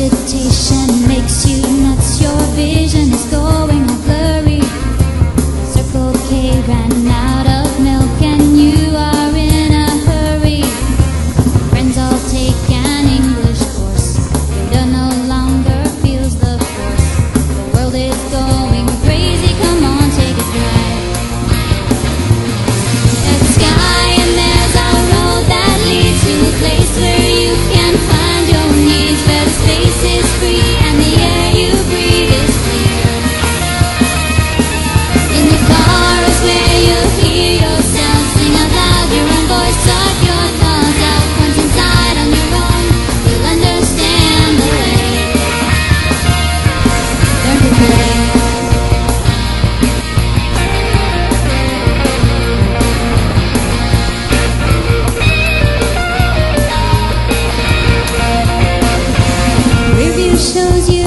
hesitation makes you nuts. Your vision is going. shows you